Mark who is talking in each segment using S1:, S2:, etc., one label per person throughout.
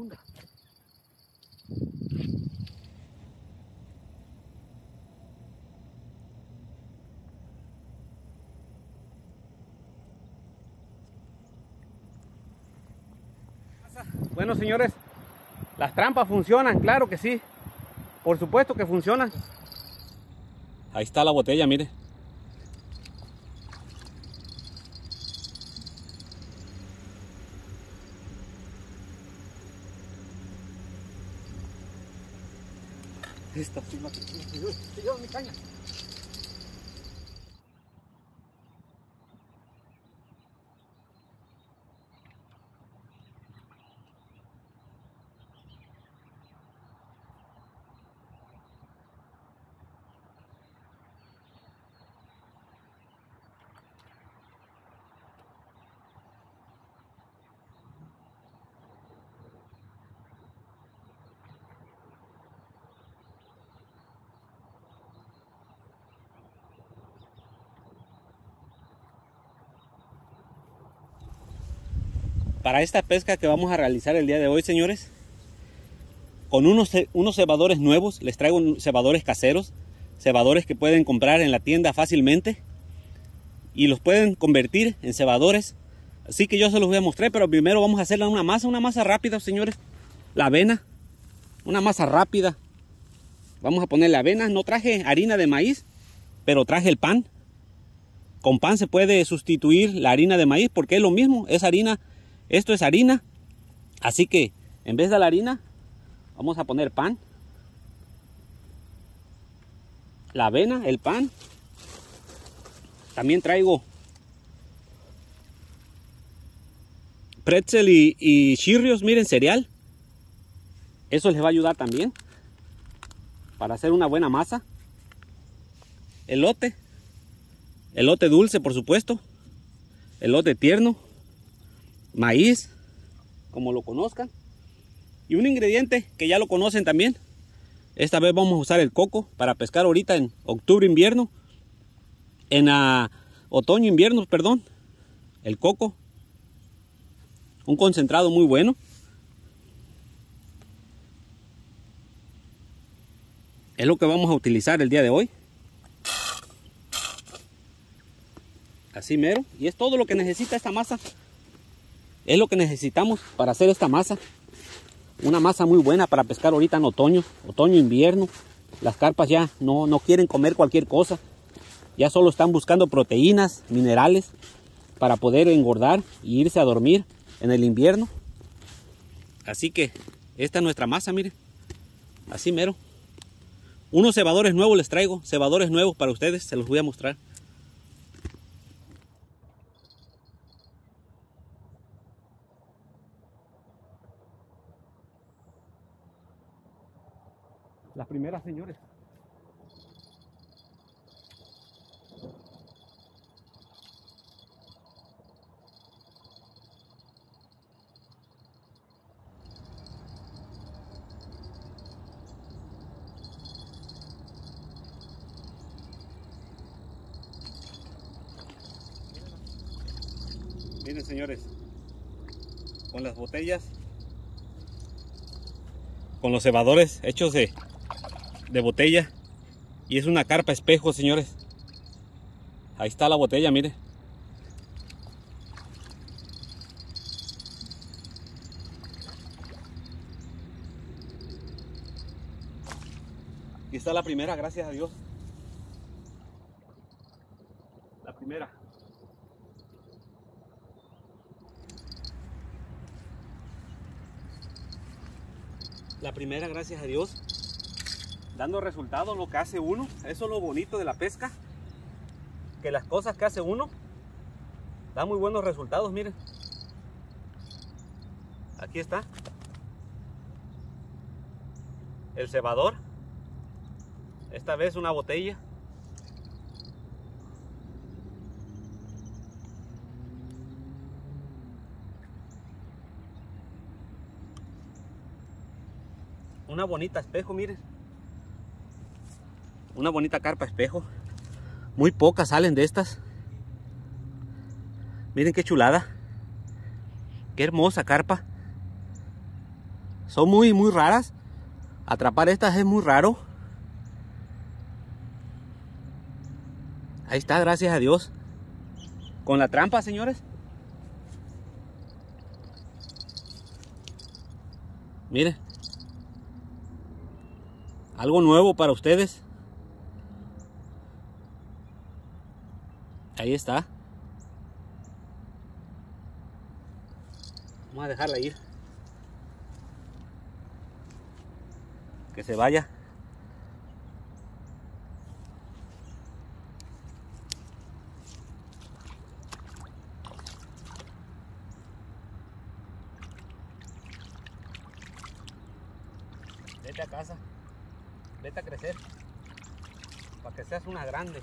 S1: profunda. Bueno, señores, las trampas funcionan, claro que sí. Por supuesto que funcionan. Ahí está la botella, mire. Esta sí la mi caña. Para esta pesca que vamos a realizar el día de hoy, señores, con unos, unos cebadores nuevos, les traigo cebadores caseros, cebadores que pueden comprar en la tienda fácilmente y los pueden convertir en cebadores. Así que yo se los voy a mostrar, pero primero vamos a hacerle una masa, una masa rápida, señores. La avena, una masa rápida. Vamos a poner la avena, no traje harina de maíz, pero traje el pan. Con pan se puede sustituir la harina de maíz porque es lo mismo, es harina esto es harina. Así que en vez de la harina, vamos a poner pan. La avena, el pan. También traigo pretzel y, y chirrios, miren, cereal. Eso les va a ayudar también para hacer una buena masa. Elote, elote dulce por supuesto, elote tierno maíz, como lo conozcan. Y un ingrediente que ya lo conocen también. Esta vez vamos a usar el coco para pescar ahorita en octubre, invierno. En otoño, invierno, perdón. El coco. Un concentrado muy bueno. Es lo que vamos a utilizar el día de hoy. Así mero. Y es todo lo que necesita esta masa. Es lo que necesitamos para hacer esta masa. Una masa muy buena para pescar ahorita en otoño, otoño, invierno. Las carpas ya no, no quieren comer cualquier cosa. Ya solo están buscando proteínas, minerales para poder engordar y irse a dormir en el invierno. Así que esta es nuestra masa, miren. Así mero. Unos cebadores nuevos les traigo, cebadores nuevos para ustedes, se los voy a mostrar. Las primeras, señores. Miren señores, con las botellas, con los cebadores hechos de de botella. Y es una carpa espejo, señores. Ahí está la botella, mire. Y está la primera, gracias a Dios. La primera. La primera, gracias a Dios dando resultados lo que hace uno. Eso es lo bonito de la pesca. Que las cosas que hace uno dan muy buenos resultados, miren. Aquí está. El cebador. Esta vez una botella. Una bonita espejo, miren una bonita carpa espejo. Muy pocas salen de estas. Miren qué chulada. Qué hermosa carpa. Son muy, muy raras. Atrapar estas es muy raro. Ahí está, gracias a Dios. Con la trampa, señores. Miren. Algo nuevo para ustedes. Ahí está. Vamos a dejarla ir. Que se vaya. Vete a casa. Vete a crecer. Para que seas una grande.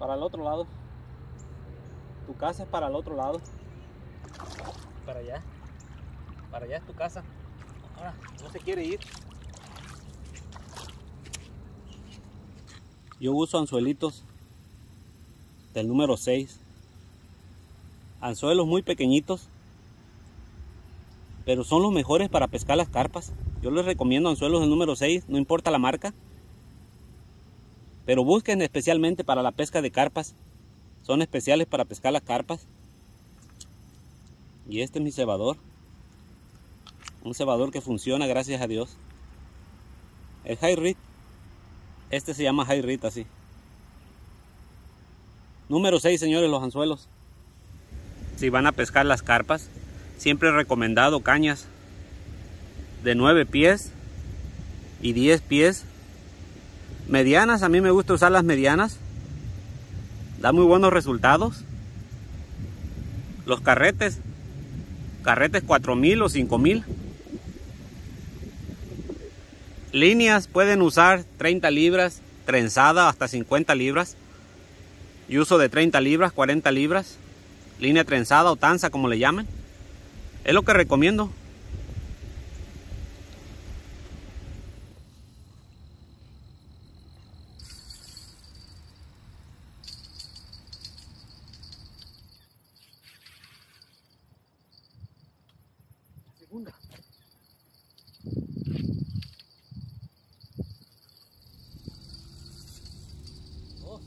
S1: Para el otro lado. Tu casa es para el otro lado. Para allá. Para allá es tu casa. Ahora, no se quiere ir. Yo uso anzuelitos del número 6. Anzuelos muy pequeñitos. Pero son los mejores para pescar las carpas. Yo les recomiendo anzuelos del número 6, no importa la marca. Pero busquen especialmente para la pesca de carpas. Son especiales para pescar las carpas. Y este es mi cebador. Un cebador que funciona, gracias a Dios. El High Reed. Este se llama High Reed así. Número 6, señores, los anzuelos. Si van a pescar las carpas, siempre he recomendado cañas de 9 pies y 10 pies medianas, a mí me gusta usar las medianas. Da muy buenos resultados. Los carretes, carretes 4000 o 5000. Líneas pueden usar 30 libras, trenzada hasta 50 libras. Yo uso de 30 libras, 40 libras. Línea trenzada o tanza como le llamen. Es lo que recomiendo.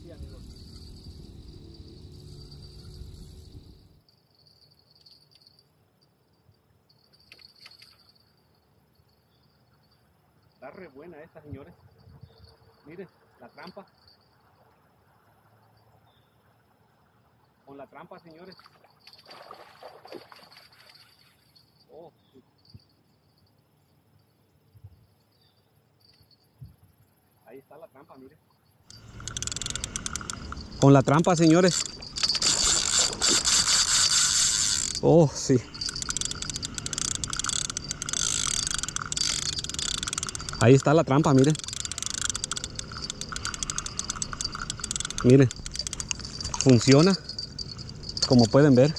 S1: Está re buena esta, señores. Miren, la trampa. Con la trampa, señores. Oh, sí. Ahí está la trampa, mire. Con la trampa, señores. Oh, sí. Ahí está la trampa, miren. Miren. Funciona. Como pueden ver.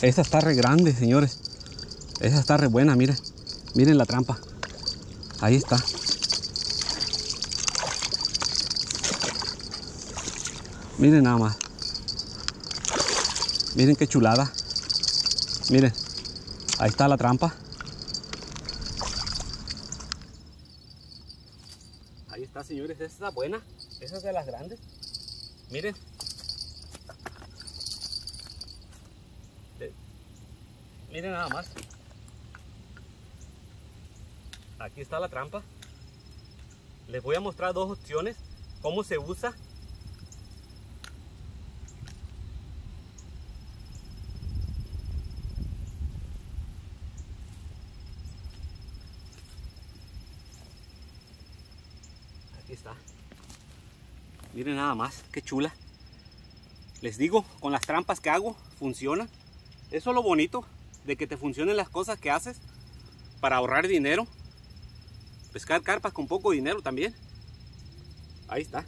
S1: Esta está re grande, señores. Esa está re buena, miren. Miren la trampa. Ahí está. Miren nada más. Miren qué chulada. Miren. Ahí está la trampa. Ahí está, señores. Esta está buena. Esa es de las grandes. Miren. Miren nada más. Aquí está la trampa. Les voy a mostrar dos opciones. Cómo se usa. Aquí está. Miren nada más. Qué chula. Les digo, con las trampas que hago, funciona. Eso es lo bonito de que te funcionen las cosas que haces para ahorrar dinero. Pescar carpas con poco dinero también. Ahí está.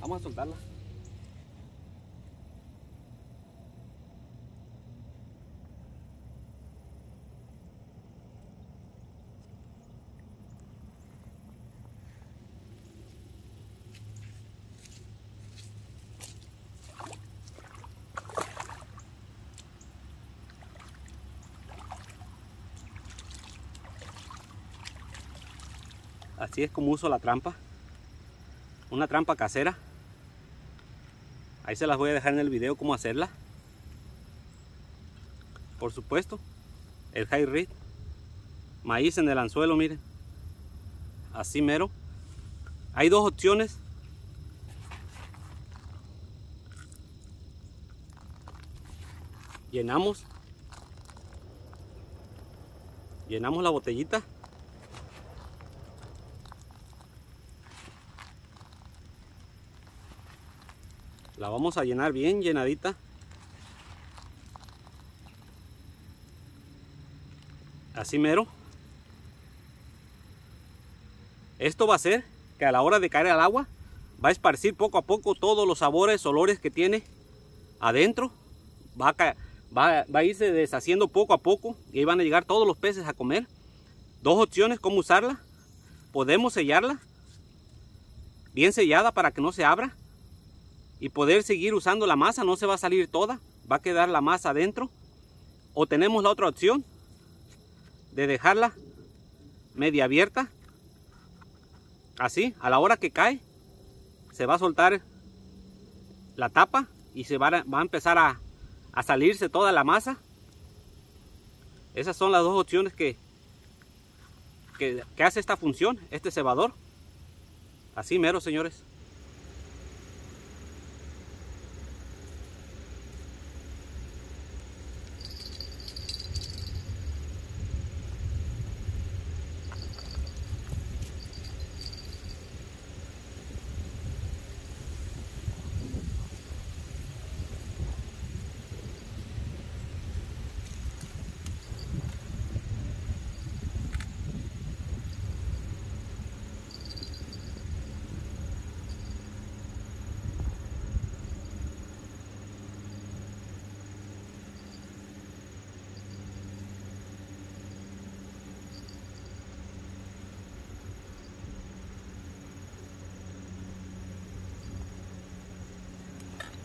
S1: Vamos a soltarla. Así es como uso la trampa. Una trampa casera. Ahí se las voy a dejar en el video cómo hacerla. Por supuesto, el high reed. Maíz en el anzuelo, miren. Así mero. Hay dos opciones. Llenamos. Llenamos la botellita. La vamos a llenar bien llenadita. Así mero. Esto va a hacer que a la hora de caer al agua va a esparcir poco a poco todos los sabores, olores que tiene adentro. Va a, va, va a irse deshaciendo poco a poco y ahí van a llegar todos los peces a comer. Dos opciones cómo usarla. Podemos sellarla bien sellada para que no se abra y poder seguir usando la masa, no se va a salir toda, va a quedar la masa adentro. O tenemos la otra opción de dejarla media abierta, así, a la hora que cae, se va a soltar la tapa y se va a, va a empezar a, a salirse toda la masa. Esas son las dos opciones que, que, que hace esta función, este cebador. Así mero, señores.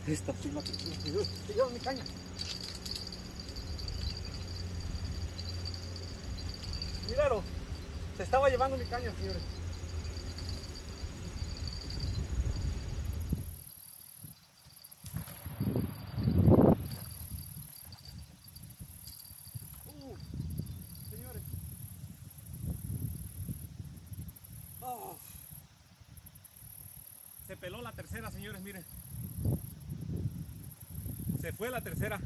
S2: Esta sí la que se lleva mi caña. Míralo, se estaba llevando mi caña, señores. Uh, señores. Oh.
S1: Se peló la tercera, señores, miren. Se fue la tercera.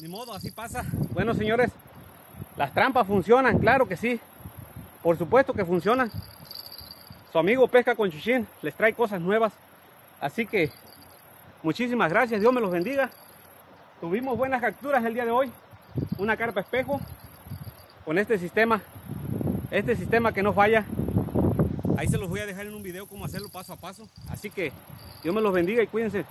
S1: Ni modo, así pasa. Bueno, señores, las trampas funcionan, claro que sí. Por supuesto que funcionan. Su amigo Pesca con Chuchín les trae cosas nuevas. Así que muchísimas gracias, Dios me los bendiga. Tuvimos buenas capturas el día de hoy. Una carpa espejo con este sistema. Este sistema que no falla. Ahí se los voy a dejar en un video cómo hacerlo paso a paso. Así que Dios me los bendiga y cuídense.